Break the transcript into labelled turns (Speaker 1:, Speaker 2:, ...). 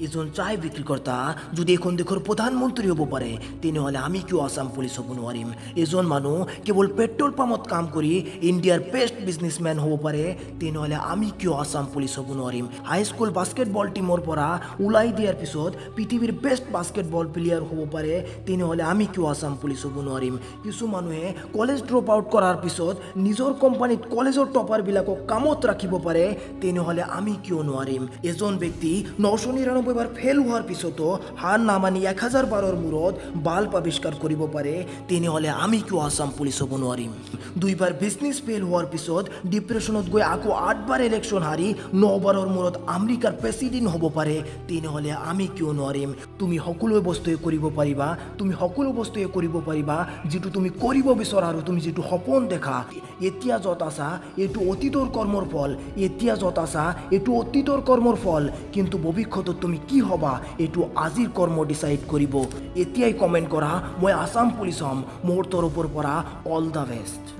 Speaker 1: এজন চাই বিক্ৰীকৰ্তা যদি এখন দেশৰ প্ৰধানমন্ত্ৰী হ'ব পাৰে তেনেহ'লে আমি কিয় আছাম পুলিচ হ'ব নোৱাৰিম। এজন মানুহ কেৱল পেট্ৰল পাম্পত কাম কৰি ইণ্ডিয়াৰ বেষ্ট বিজনেছমেন হ'ব পাৰে তেনেহ'লে আমি কিয় আছাম পুলিচ হ'ব নোৱাৰিম। হাইস্কুল বাস্কেটবল টীমৰ পৰা ওলাই দিয়াৰ পিছত পৃথিৱীৰ বেষ্ট বাস্কেটবল প্লেয়াৰ হ'ব পাৰে তেনেহ'লে আমি কিয় আছাম পুলিচ হ'ব নোৱাৰিম। কিছু মানুহে কলেজ ড্ৰপ আউট কৰাৰ পিছত নিজৰ কোম্পানীত কলেজৰ টপাৰবিলাকক কামত ৰাখিব পাৰে তেনেহ'লে আমি কিয় নোৱাৰিম। এজন ব্যক্তি নশ নিৰান্নব্বৈ বাৰ ফেইল হোৱাৰ পিছতো হাৰ নামানি এক হাজাৰ বাৰৰ মূৰত বাল্ব আৱিষ্কাৰ কৰিব পাৰে তেনেহ'লে আমি কিয় আছাম পুলিচ হ'ব নোৱাৰিম দুইবাৰ বিজনেছ ফেইল হোৱাৰ পিছত ডিপ্ৰেশ্যনত গৈ আকৌ আঠবাৰ ইলেকশ্যন হাৰি নবাৰৰ মূৰত আমেৰিকাৰ প্ৰেচিডেণ্ট হ'ব পাৰে। তেনেহ'লে আমি কিয় নোৱাৰিম? তুমি সকলো বস্তুৱে কৰিব পাৰিবা। তুমি সকলো বস্তুৱে কৰিব পাৰিবা। যিটো তুমি কৰিব বিচৰা আৰু তুমি যিটো সপোন দেখা এতিয়া য'ত আছা এইটো অতীতৰ কৰ্মৰ ফল। এতিয়া য'ত আছা এইটো অতীতৰ কৰ্মৰ ফল। কিন্তু ভৱিষ্যতত তুমি কি হ'বা এইটো আজিৰ কৰ্ম ডিচাইড কৰিব। এতিয়াই কমেণ্ট কৰা মই আছাম পুলিচ হ'ম মোৰ তৰফৰ পৰা অল দ্য বেষ্ট